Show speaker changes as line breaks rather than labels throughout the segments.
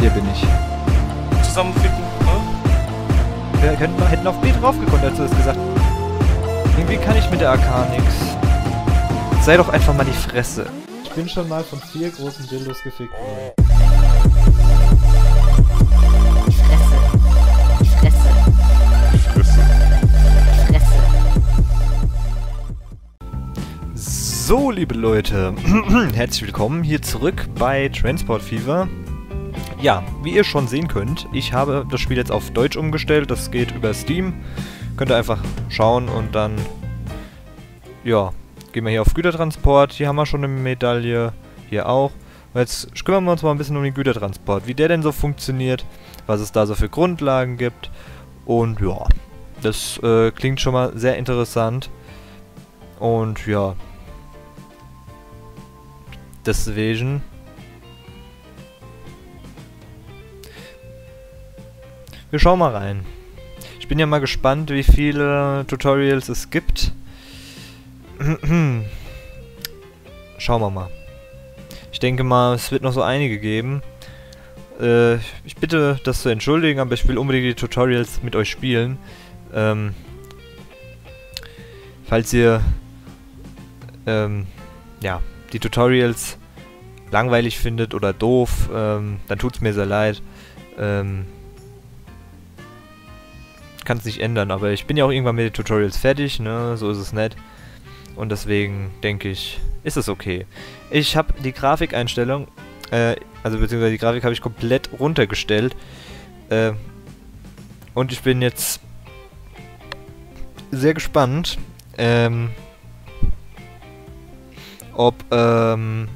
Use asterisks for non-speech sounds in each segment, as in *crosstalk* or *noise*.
Hier bin ich.
Zusammenfinden, ne?
Wir hätten, hätten auf B draufgekommen, als du das gesagt Irgendwie kann ich mit der AK nix. Sei doch einfach mal die Fresse.
Ich bin schon mal von vier großen Dildos gefickt worden.
Die Fresse. Die Fresse.
Fresse.
Die Fresse.
So, liebe Leute, *clears throat* herzlich willkommen hier zurück bei Transport Fever. Ja, wie ihr schon sehen könnt, ich habe das Spiel jetzt auf Deutsch umgestellt. Das geht über Steam. Könnt ihr einfach schauen und dann, ja, gehen wir hier auf Gütertransport. Hier haben wir schon eine Medaille, hier auch. Und jetzt kümmern wir uns mal ein bisschen um den Gütertransport. Wie der denn so funktioniert, was es da so für Grundlagen gibt. Und ja, das äh, klingt schon mal sehr interessant. Und ja, deswegen Wir schauen mal rein. Ich bin ja mal gespannt, wie viele Tutorials es gibt. *clears throat* Schauen wir mal. Ich denke mal, es wird noch so einige geben. Äh, ich bitte das zu entschuldigen, aber ich will unbedingt die Tutorials mit euch spielen. Ähm, falls ihr ähm, ja, die Tutorials langweilig findet oder doof, ähm, dann tut's mir sehr leid. Ähm, kann es nicht ändern, aber ich bin ja auch irgendwann mit den Tutorials fertig, ne, so ist es nett. Und deswegen denke ich, ist es okay. Ich habe die Grafikeinstellung, äh, also beziehungsweise die Grafik habe ich komplett runtergestellt. Äh, und ich bin jetzt sehr gespannt, ähm, ob, ähm,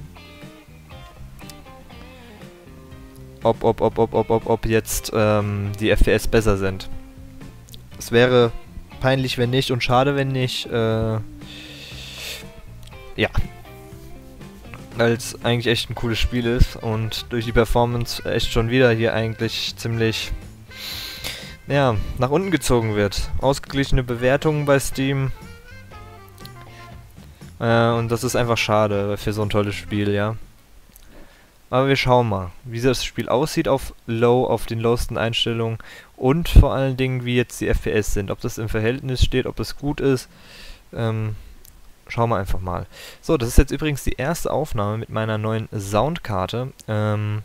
ob, ob, ob, ob, ob, ob, ob jetzt ähm, die FPS besser sind. Es wäre peinlich, wenn nicht und schade, wenn nicht. Äh, ja. Weil es eigentlich echt ein cooles Spiel ist und durch die Performance echt schon wieder hier eigentlich ziemlich ja, nach unten gezogen wird. Ausgeglichene Bewertungen bei Steam. Äh, und das ist einfach schade für so ein tolles Spiel, ja. Aber wir schauen mal, wie das Spiel aussieht auf Low, auf den lowsten Einstellungen und vor allen Dingen, wie jetzt die FPS sind. Ob das im Verhältnis steht, ob es gut ist. Ähm, schauen wir einfach mal. So, das ist jetzt übrigens die erste Aufnahme mit meiner neuen Soundkarte. Ähm,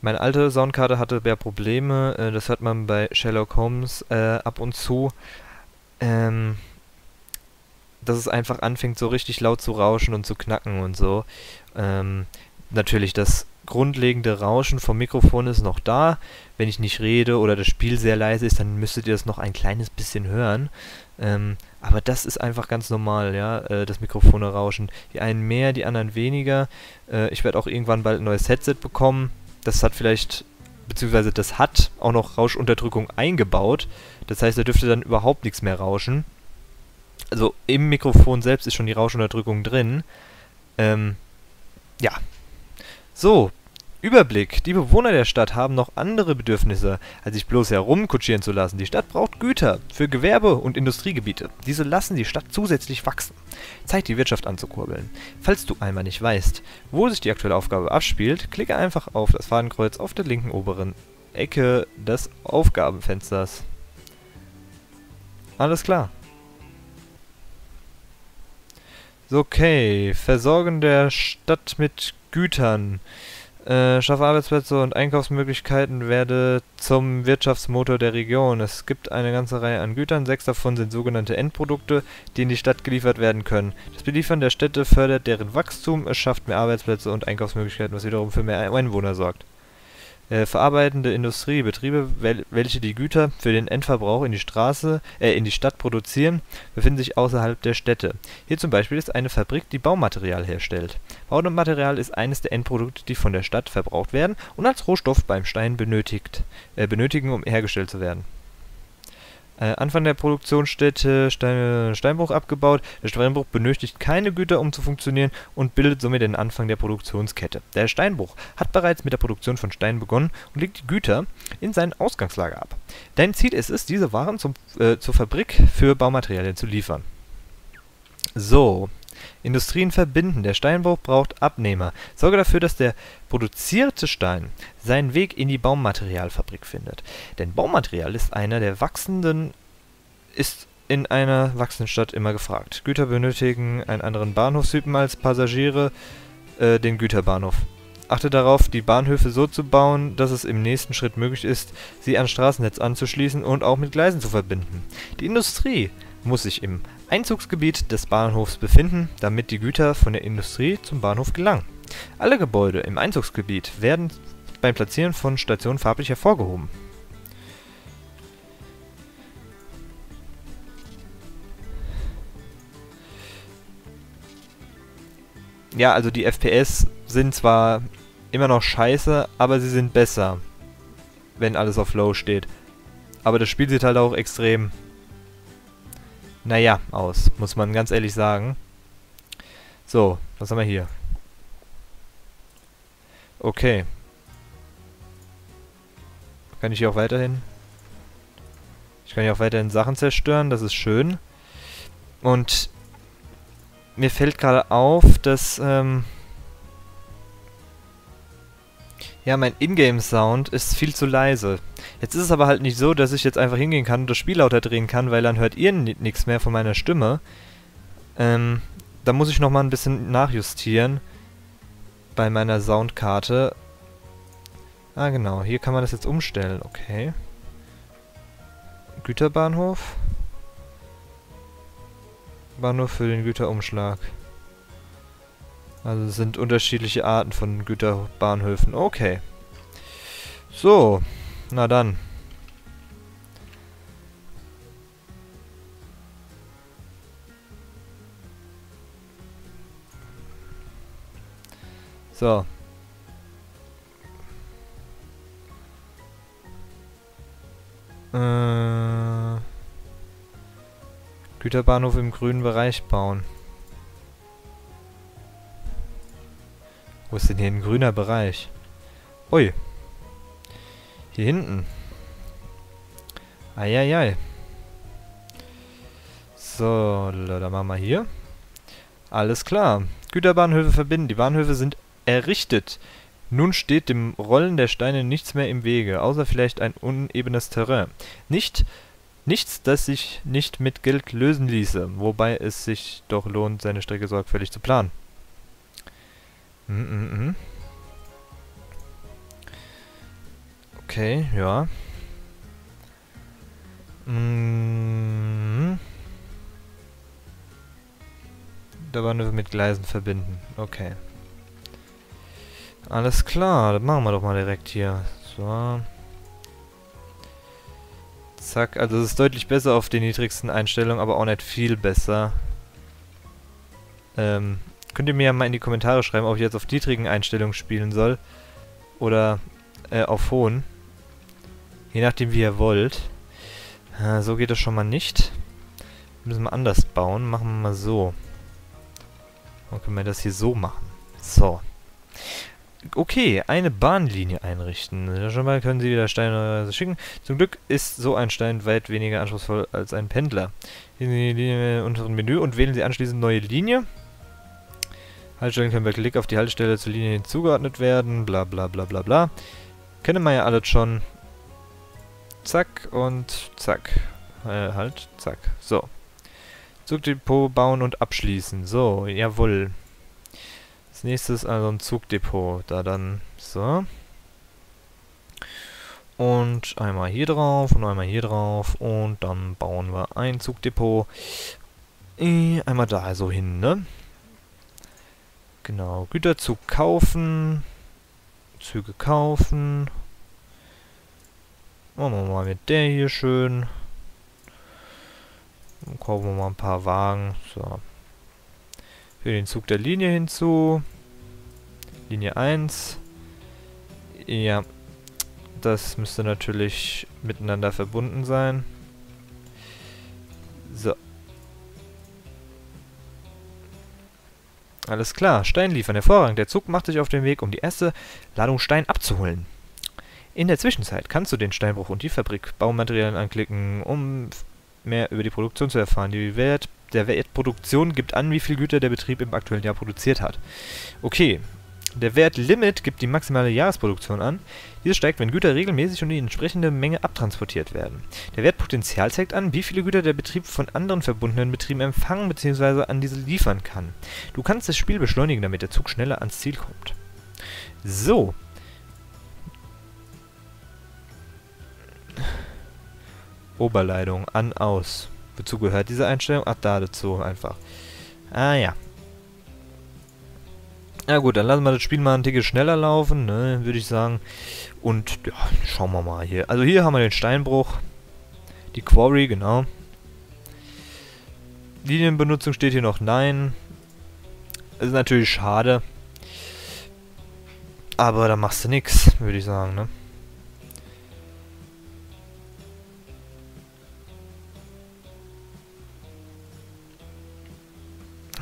meine alte Soundkarte hatte ja Probleme, äh, das hört man bei Sherlock Holmes äh, ab und zu. Ähm, dass es einfach anfängt so richtig laut zu rauschen und zu knacken und so. Ähm, natürlich das grundlegende Rauschen vom Mikrofon ist noch da. Wenn ich nicht rede oder das Spiel sehr leise ist, dann müsstet ihr das noch ein kleines bisschen hören. Ähm, aber das ist einfach ganz normal, ja, äh, das Mikrofon rauschen. Die einen mehr, die anderen weniger. Äh, ich werde auch irgendwann bald ein neues Headset bekommen. Das hat vielleicht, beziehungsweise das hat auch noch Rauschunterdrückung eingebaut. Das heißt, da dürfte dann überhaupt nichts mehr rauschen. Also im Mikrofon selbst ist schon die Rauschunterdrückung drin. Ähm, ja, so, Überblick. Die Bewohner der Stadt haben noch andere Bedürfnisse, als sich bloß herumkutschieren zu lassen. Die Stadt braucht Güter für Gewerbe- und Industriegebiete. Diese lassen die Stadt zusätzlich wachsen. Zeit, die Wirtschaft anzukurbeln. Falls du einmal nicht weißt, wo sich die aktuelle Aufgabe abspielt, klicke einfach auf das Fadenkreuz auf der linken oberen Ecke des Aufgabenfensters. Alles klar. Okay. Versorgen der Stadt mit Gütern. Äh, schaffe Arbeitsplätze und Einkaufsmöglichkeiten, werde zum Wirtschaftsmotor der Region. Es gibt eine ganze Reihe an Gütern, sechs davon sind sogenannte Endprodukte, die in die Stadt geliefert werden können. Das Beliefern der Städte fördert deren Wachstum, es schafft mehr Arbeitsplätze und Einkaufsmöglichkeiten, was wiederum für mehr Einwohner sorgt äh, verarbeitende Industrie, Betriebe, wel welche die Güter für den Endverbrauch in die Straße, äh, in die Stadt produzieren, befinden sich außerhalb der Städte. Hier zum Beispiel ist eine Fabrik, die Baumaterial herstellt. Baumaterial ist eines der Endprodukte, die von der Stadt verbraucht werden und als Rohstoff beim Stein benötigt, äh, benötigen, um hergestellt zu werden. Äh, Anfang der Produktionsstätte Stein, Steinbruch abgebaut. Der Steinbruch benötigt keine Güter, um zu funktionieren und bildet somit den Anfang der Produktionskette. Der Steinbruch hat bereits mit der Produktion von Stein begonnen und legt die Güter in sein Ausgangslager ab. Dein Ziel ist es, diese Waren zum, äh, zur Fabrik für Baumaterialien zu liefern. So, Industrien verbinden. Der Steinbruch braucht Abnehmer. Sorge dafür, dass der produzierte Stein seinen Weg in die Baumaterialfabrik findet. Denn Baumaterial ist einer der wachsenden ist in einer wachsenden Stadt immer gefragt. Güter benötigen einen anderen Bahnhofstypen als Passagiere, äh, den Güterbahnhof. Achte darauf, die Bahnhöfe so zu bauen, dass es im nächsten Schritt möglich ist, sie an Straßennetz anzuschließen und auch mit Gleisen zu verbinden. Die Industrie muss sich im Einzugsgebiet des Bahnhofs befinden, damit die Güter von der Industrie zum Bahnhof gelangen. Alle Gebäude im Einzugsgebiet werden beim Platzieren von Stationen farblich hervorgehoben. Ja, also die FPS sind zwar immer noch scheiße, aber sie sind besser, wenn alles auf Low steht. Aber das Spiel sieht halt auch extrem, naja, aus, muss man ganz ehrlich sagen. So, was haben wir hier? Okay. Kann ich hier auch weiterhin? Ich kann hier auch weiterhin Sachen zerstören, das ist schön. Und mir fällt gerade auf, dass, ähm, ja, mein Ingame-Sound ist viel zu leise. Jetzt ist es aber halt nicht so, dass ich jetzt einfach hingehen kann und das Spiel lauter drehen kann, weil dann hört ihr nichts mehr von meiner Stimme. Ähm, da muss ich nochmal ein bisschen nachjustieren bei meiner Soundkarte. Ah, genau. Hier kann man das jetzt umstellen. Okay. Güterbahnhof. Bahnhof für den Güterumschlag. Also sind unterschiedliche Arten von Güterbahnhöfen. Okay. So, na dann. So. Äh, Güterbahnhof im grünen Bereich bauen. Wo ist denn hier ein grüner Bereich? Ui. Hier hinten. Eieiei. So, dann machen wir hier. Alles klar. Güterbahnhöfe verbinden. Die Bahnhöfe sind errichtet. Nun steht dem Rollen der Steine nichts mehr im Wege, außer vielleicht ein unebenes Terrain. Nicht, nichts, das sich nicht mit Geld lösen ließe, wobei es sich doch lohnt, seine Strecke sorgfältig zu planen. Mhm, mhm. Okay, ja. Mhm. Da waren wir mit Gleisen verbinden. Okay. Alles klar, das machen wir doch mal direkt hier. So. Zack, also es ist deutlich besser auf den niedrigsten Einstellungen, aber auch nicht viel besser. Ähm, Könnt ihr mir ja mal in die Kommentare schreiben, ob ich jetzt auf niedrigen Einstellungen spielen soll. Oder äh, auf hohen. Je nachdem, wie ihr wollt. Äh, so geht das schon mal nicht. Müssen wir anders bauen. Machen wir mal so. Dann können wir das hier so machen. So. Okay, eine Bahnlinie einrichten. Schon mal können Sie wieder Steine schicken. Zum Glück ist so ein Stein weit weniger anspruchsvoll als ein Pendler. In die Linie unteren Menü und wählen Sie anschließend neue Linie. Haltestellen können per Klick auf die Haltestelle zur Linie hinzugeordnet werden, bla bla bla bla bla. Kennen wir ja alles schon. Zack und zack. Äh, halt, zack. So. Zugdepot bauen und abschließen. So, jawohl. Als nächstes also ein Zugdepot. Da dann, so. Und einmal hier drauf und einmal hier drauf. Und dann bauen wir ein Zugdepot. Äh, einmal da so hin, ne? Genau, Güterzug kaufen. Züge kaufen. Machen wir mal mit der hier schön. Dann kaufen wir mal ein paar Wagen. So. Für den Zug der Linie hinzu. Linie 1. Ja. Das müsste natürlich miteinander verbunden sein. So. Alles klar, Stein liefern, hervorragend. Der Zug macht sich auf den Weg, um die erste Ladung Stein abzuholen. In der Zwischenzeit kannst du den Steinbruch und die Fabrik Baumaterialien anklicken, um mehr über die Produktion zu erfahren. Die Wert der Wertproduktion gibt an, wie viel Güter der Betrieb im aktuellen Jahr produziert hat. Okay. Der Wert Limit gibt die maximale Jahresproduktion an. Diese steigt, wenn Güter regelmäßig und die entsprechende Menge abtransportiert werden. Der Wert Potential zeigt an, wie viele Güter der Betrieb von anderen verbundenen Betrieben empfangen bzw. an diese liefern kann. Du kannst das Spiel beschleunigen, damit der Zug schneller ans Ziel kommt. So. Oberleitung an, aus. Wozu gehört diese Einstellung? Ach, da dazu einfach. Ah ja. Ja gut, dann lassen wir das Spiel mal ein Ticket schneller laufen, ne, würde ich sagen. Und ja, schauen wir mal hier. Also hier haben wir den Steinbruch. Die Quarry, genau. Linienbenutzung steht hier noch Nein. Das ist natürlich schade. Aber da machst du nix, würde ich sagen, ne?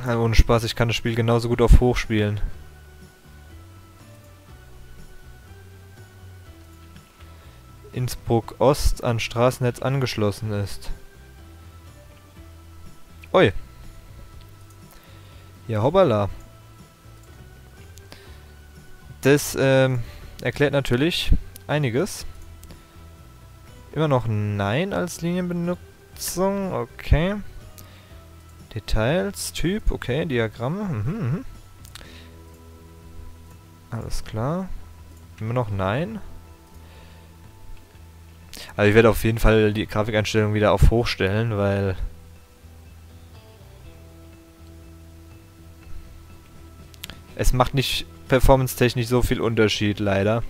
Ja, ohne Spaß, ich kann das Spiel genauso gut auf hoch spielen. Innsbruck Ost an Straßennetz angeschlossen ist. Oi. Ja, hoppala. Das ähm, erklärt natürlich einiges. Immer noch Nein als Linienbenutzung. Okay. Details, Typ, okay, Diagramme. Mhm, mhm. Alles klar. Immer noch Nein. Also ich werde auf jeden Fall die Grafikeinstellung wieder auf hoch stellen, weil... Es macht nicht performance-technisch so viel Unterschied, leider.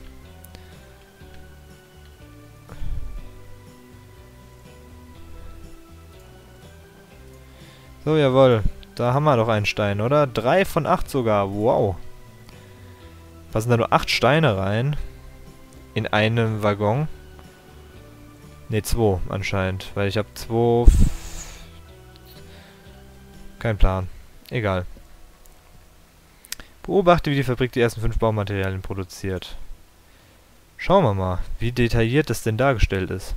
So, jawohl. Da haben wir doch einen Stein, oder? Drei von acht sogar. Wow. Passen da nur acht Steine rein? In einem Waggon? Ne, zwei anscheinend. Weil ich habe zwei... Kein Plan. Egal. Beobachte, wie die Fabrik die ersten fünf Baumaterialien produziert. Schauen wir mal, wie detailliert das denn dargestellt ist.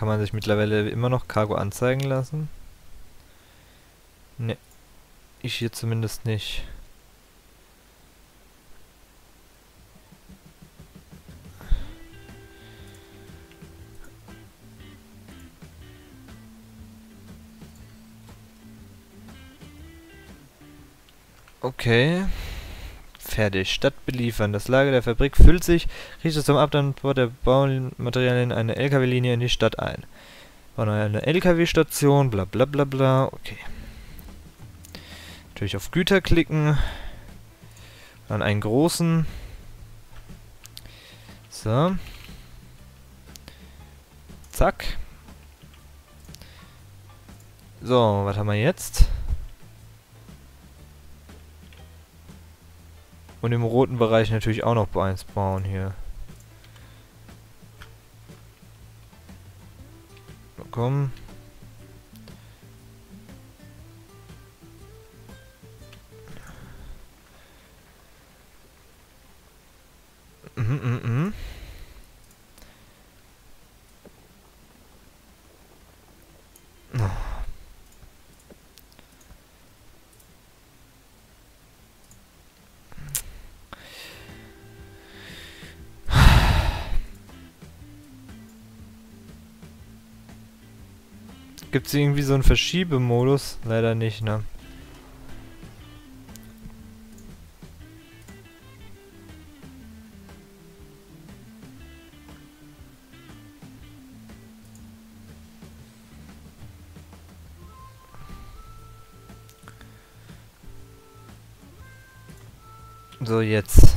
Kann man sich mittlerweile immer noch Cargo anzeigen lassen? Ne. Ich hier zumindest nicht. Okay. Fertig. Stadt beliefern. Das Lager der Fabrik füllt sich. Richtet zum Abtransport der Baumaterialien eine LKW-Linie in die Stadt ein. Bauen eine LKW-Station. Bla bla bla bla. Okay. Natürlich auf Güter klicken. Dann einen großen. So. Zack. So, was haben wir jetzt? Und im roten Bereich natürlich auch noch eins bauen hier. Komm. Mhm, mhm, mhm. Gibt es irgendwie so einen Verschiebemodus? Leider nicht, ne? So, jetzt.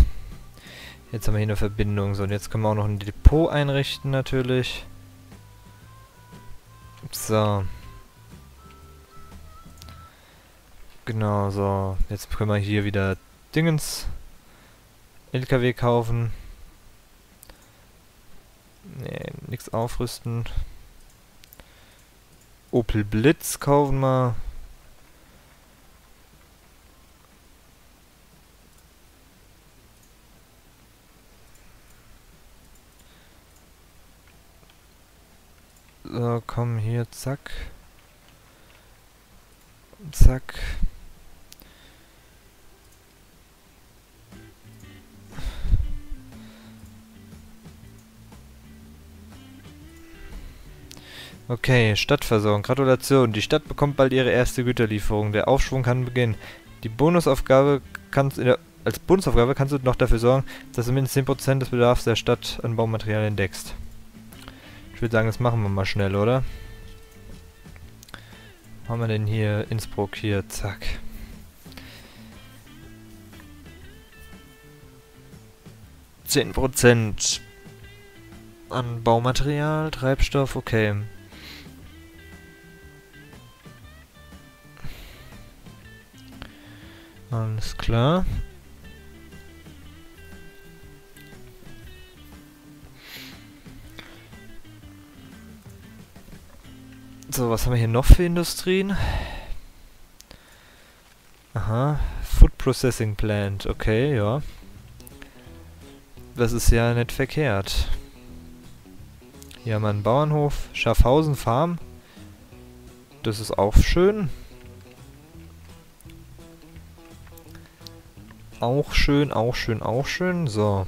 Jetzt haben wir hier eine Verbindung. So, und jetzt können wir auch noch ein Depot einrichten, natürlich. So. Genau, so. Jetzt können wir hier wieder Dingens LKW kaufen. Nee, nichts aufrüsten. Opel Blitz kaufen wir. So, komm hier, zack. Zack. Okay, Stadtversorgung. Gratulation. Die Stadt bekommt bald ihre erste Güterlieferung. Der Aufschwung kann beginnen. Die Bonusaufgabe kannst der, als Bonusaufgabe kannst du noch dafür sorgen, dass du mindestens 10% des Bedarfs der Stadt an Baumaterialien entdeckst. Ich würde sagen, das machen wir mal schnell, oder? Haben wir denn hier? Innsbruck hier, zack. Zehn Prozent an Baumaterial, Treibstoff, okay. Alles klar. So, was haben wir hier noch für Industrien? Aha, Food Processing Plant, okay, ja. Das ist ja nicht verkehrt. Hier haben wir einen Bauernhof, Schaffhausen Farm. Das ist auch schön. Auch schön, auch schön, auch schön. So.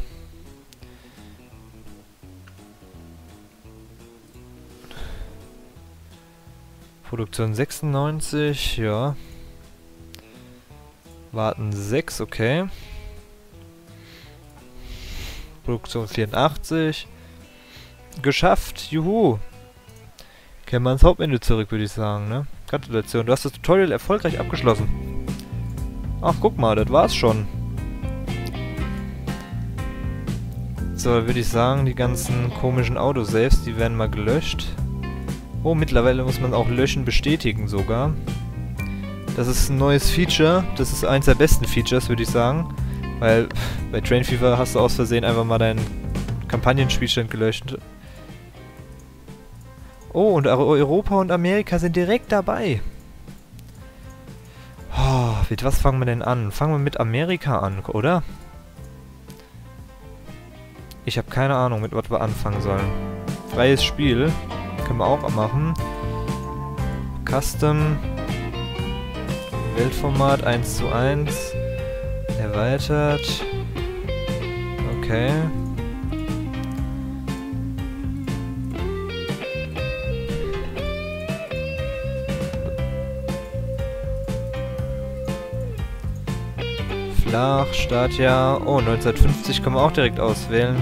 Produktion 96, ja. Warten 6, okay. Produktion 84. Geschafft, juhu. Kehren wir ins Hauptmenü zurück, würde ich sagen, ne? Gratulation, du hast das Tutorial erfolgreich abgeschlossen. Ach, guck mal, das war's schon. So, würde ich sagen, die ganzen komischen Autosaves, die werden mal gelöscht. Oh, mittlerweile muss man auch löschen bestätigen sogar. Das ist ein neues Feature. Das ist eins der besten Features, würde ich sagen. Weil bei Train Fever hast du aus Versehen einfach mal deinen Kampagnenspielstand gelöscht. Oh, und Europa und Amerika sind direkt dabei. Oh, mit was fangen wir denn an? Fangen wir mit Amerika an, oder? Ich habe keine Ahnung, mit was wir anfangen sollen. Freies Spiel. Können wir auch machen. Custom. Weltformat 1 zu 1. Erweitert. Okay. Flach, Startjahr. Oh, 1950 können wir auch direkt auswählen.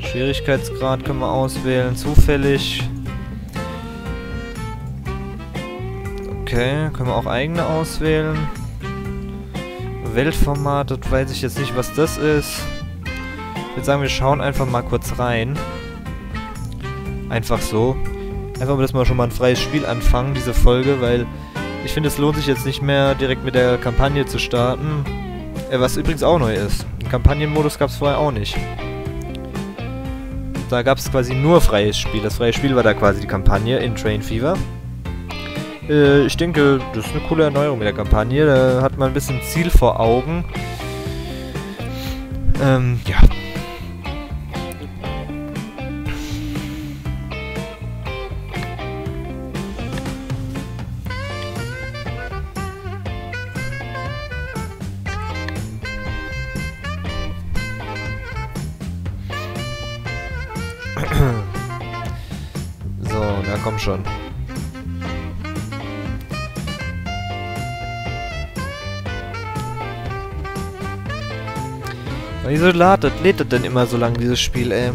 Schwierigkeitsgrad können wir auswählen. Zufällig. Okay, können wir auch eigene auswählen. Weltformat, das weiß ich jetzt nicht, was das ist. Ich würde sagen, wir schauen einfach mal kurz rein. Einfach so. Einfach, dass wir schon mal ein freies Spiel anfangen, diese Folge, weil ich finde, es lohnt sich jetzt nicht mehr, direkt mit der Kampagne zu starten. Äh, was übrigens auch neu ist. Einen Kampagnenmodus gab es vorher auch nicht. Da gab es quasi nur freies Spiel. Das freie Spiel war da quasi die Kampagne in Train Fever. Äh, ich denke, das ist eine coole Erneuerung mit der Kampagne. Da hat man ein bisschen Ziel vor Augen. Ähm, ja. Wieso ladet, lädt das denn immer so lang, dieses Spiel, ey?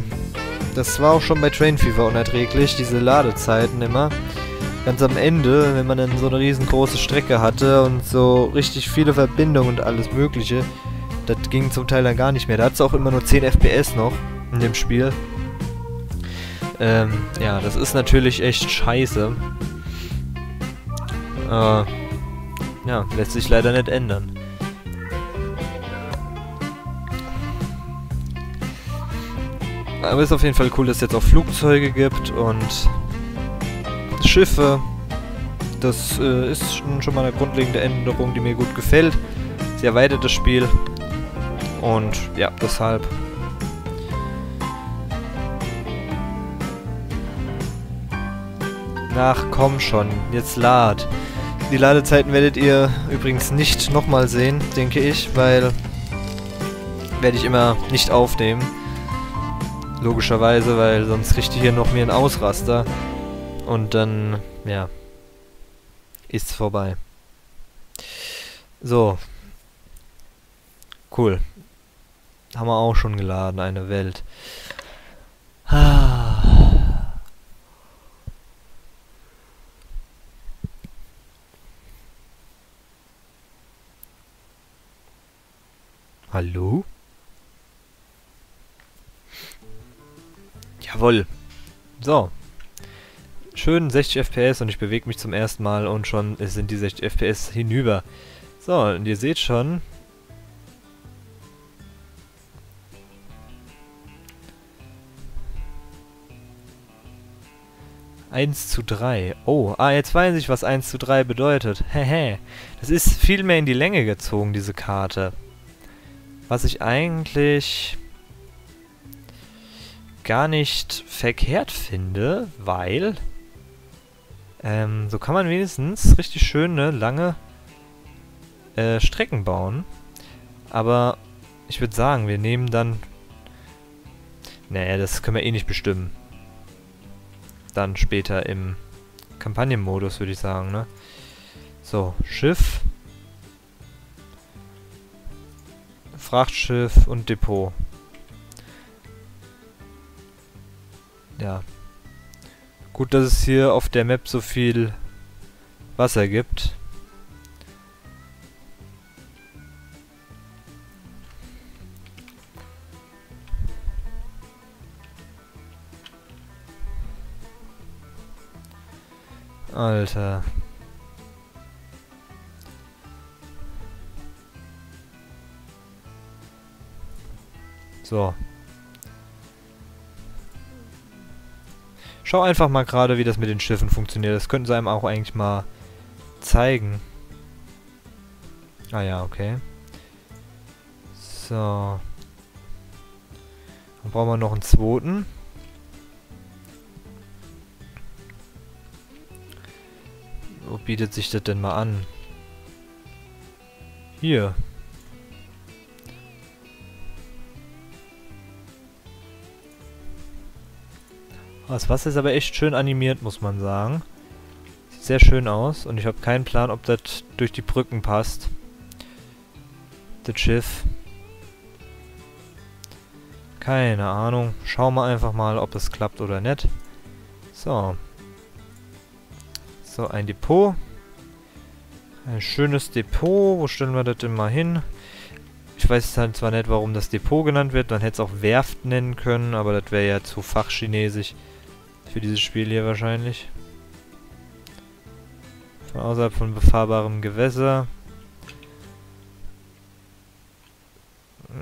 Das war auch schon bei Train Fever unerträglich, diese Ladezeiten immer. Ganz am Ende, wenn man dann so eine riesengroße Strecke hatte und so richtig viele Verbindungen und alles mögliche, das ging zum Teil dann gar nicht mehr. Da hat es auch immer nur 10 FPS noch in dem Spiel. Ähm, ja, das ist natürlich echt scheiße. Äh, ja, lässt sich leider nicht ändern. Aber ist auf jeden Fall cool, dass es jetzt auch Flugzeuge gibt und Schiffe. Das äh, ist schon mal eine grundlegende Änderung, die mir gut gefällt. Sie erweitert das Spiel. Und ja, deshalb. Ach, komm schon. Jetzt lad. Die Ladezeiten werdet ihr übrigens nicht nochmal sehen, denke ich, weil werde ich immer nicht aufnehmen. Logischerweise, weil sonst kriegt ihr hier noch mir einen Ausraster. Und dann, ja, ist's vorbei. So. Cool. Haben wir auch schon geladen, eine Welt. Ah. Hallo? Jawohl. So. Schön 60 FPS und ich bewege mich zum ersten Mal und schon sind die 60 FPS hinüber. So, und ihr seht schon... Eins zu drei. Oh, ah, jetzt weiß ich, was 1 zu 3 bedeutet. *laughs* Hehe. Das ist viel mehr in die Länge gezogen, diese Karte. Was ich eigentlich gar nicht verkehrt finde, weil ähm, so kann man wenigstens richtig schöne, lange äh, Strecken bauen. Aber ich würde sagen, wir nehmen dann... Naja, das können wir eh nicht bestimmen. Dann später im Kampagnenmodus, würde ich sagen, ne? So, Schiff. Frachtschiff und Depot. Ja. Gut, dass es hier auf der Map so viel Wasser gibt. Alter. So. Schau einfach mal gerade, wie das mit den Schiffen funktioniert. Das könnten sie einem auch eigentlich mal zeigen. Ah ja, okay. So. Dann brauchen wir noch einen zweiten. Wo bietet sich das denn mal an? Hier. Das Wasser ist aber echt schön animiert, muss man sagen. Sieht sehr schön aus und ich habe keinen Plan, ob das durch die Brücken passt. Das Schiff. Keine Ahnung. Schauen wir einfach mal, ob es klappt oder nicht. So. So, ein Depot. Ein schönes Depot. Wo stellen wir das denn mal hin? Ich weiß halt zwar nicht, warum das Depot genannt wird. Man hätte es auch Werft nennen können, aber das wäre ja zu fachchinesisch. Für dieses Spiel hier wahrscheinlich. Von außerhalb von befahrbarem Gewässer.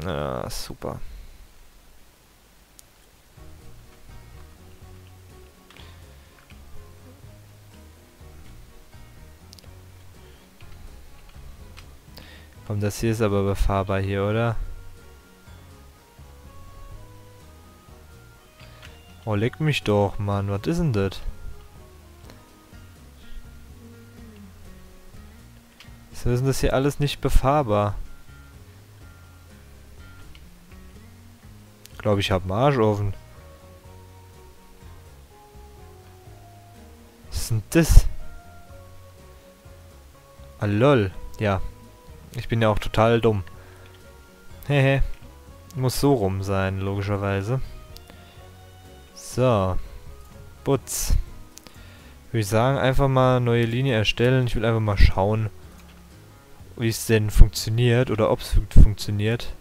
Ja, super. Komm, das hier ist aber befahrbar hier, oder? Oh, leck mich doch, Mann. Was ist denn das? Wieso ist denn das hier alles nicht befahrbar? Ich glaube, ich habe einen Arsch offen. Was ist denn das? Ah, lol. Ja. Ich bin ja auch total dumm. Hehe. Muss so rum sein, logischerweise. So. Butz. Würde ich sagen, einfach mal neue Linie erstellen. Ich will einfach mal schauen, wie es denn funktioniert oder ob es funktioniert.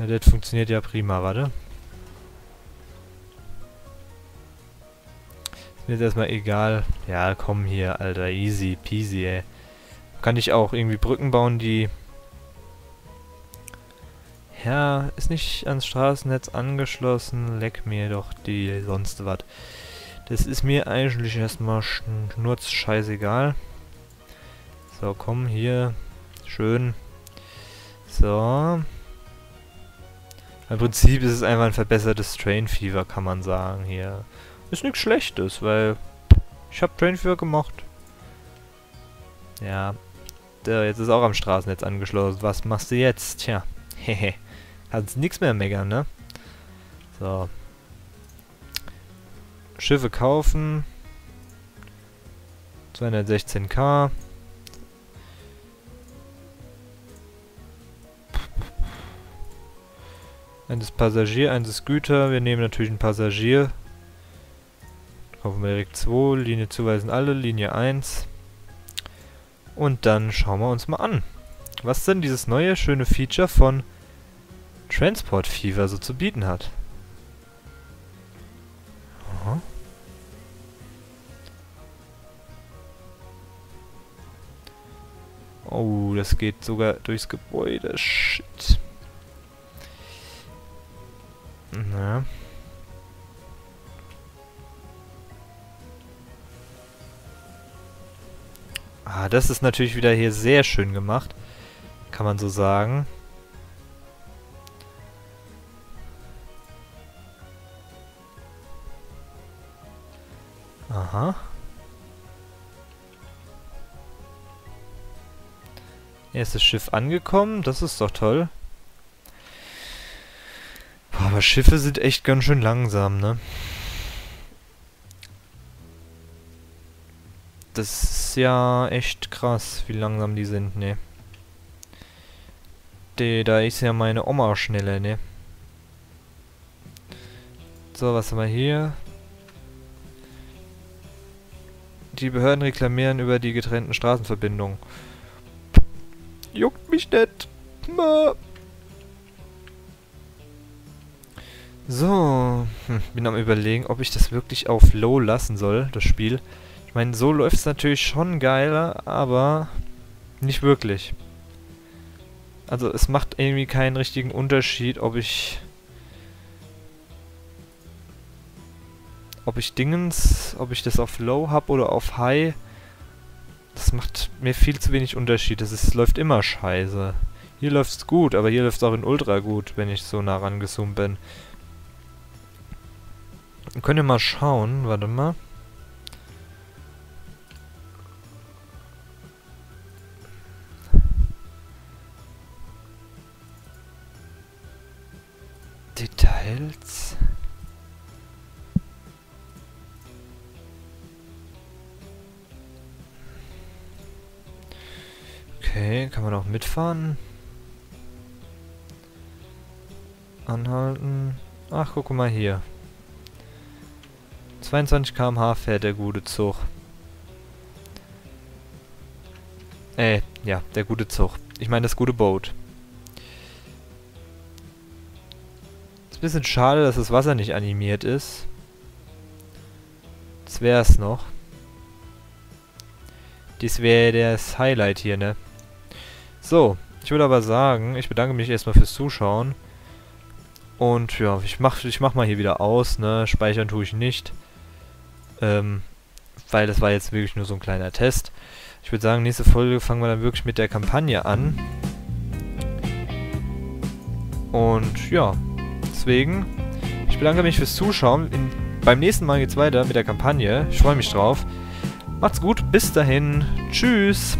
Ja, das funktioniert ja prima, warte. Ist mir jetzt erstmal egal. Ja, komm hier, Alter, easy peasy, ey. Kann ich auch irgendwie Brücken bauen, die ja, ist nicht ans Straßennetz angeschlossen. Leck mir doch die sonst was. Das ist mir eigentlich erstmal schnurz scheißegal. So, komm, hier. Schön. So. Im Prinzip ist es einfach ein verbessertes Train Fever, kann man sagen hier. Ist nichts Schlechtes, weil ich habe Train Fever gemacht. Ja. Der jetzt ist auch am Straßennetz angeschlossen. Was machst du jetzt? Tja. *laughs* Hehe. Kannst nichts mehr meckern, ne? So. Schiffe kaufen. 216k. Eins ist Passagier, eins ist Güter. Wir nehmen natürlich einen Passagier. Kaufen wir direkt 2. Linie zuweisen alle. Linie 1. Und dann schauen wir uns mal an, was denn dieses neue schöne Feature von Transport Fever so zu bieten hat. Aha. Oh, das geht sogar durchs Gebäude. Shit. Na. Ah, das ist natürlich wieder hier sehr schön gemacht. Kann man so sagen. Aha. Erstes Schiff angekommen, das ist doch toll. Boah, aber Schiffe sind echt ganz schön langsam, ne? Das ist ja echt krass, wie langsam die sind, ne? Da ist ja meine Oma schneller, ne? So, was haben wir hier? Die Behörden reklamieren über die getrennten Straßenverbindungen. Juckt mich nicht. Ma. So, hm, bin am überlegen, ob ich das wirklich auf Low lassen soll, das Spiel. Ich meine, so läuft es natürlich schon geiler, aber nicht wirklich. Also es macht irgendwie keinen richtigen Unterschied, ob ich... Ob ich Dingens, ob ich das auf Low habe oder auf High. Das macht mir viel zu wenig Unterschied. Ist, läuft immer scheiße. Hier läuft es gut, aber hier läuft es auch in Ultra gut, wenn ich so nah rangezoomt bin. Könnt ihr mal schauen, warte mal. Mitfahren. Anhalten. Ach, guck mal hier. 22 km/h fährt der gute Zug. Äh, ja, der gute Zug. Ich meine das gute Boot. Ist ein bisschen schade, dass das Wasser nicht animiert ist. Das wäre es noch. Dies wäre das Highlight hier, ne? So, ich würde aber sagen, ich bedanke mich erstmal fürs Zuschauen. Und ja, ich mach, ich mach mal hier wieder aus, ne? Speichern tue ich nicht. Ähm, weil das war jetzt wirklich nur so ein kleiner Test. Ich würde sagen, nächste Folge fangen wir dann wirklich mit der Kampagne an. Und ja, deswegen, ich bedanke mich fürs Zuschauen. In, beim nächsten Mal geht's weiter mit der Kampagne. Ich freue mich drauf. Macht's gut, bis dahin. Tschüss.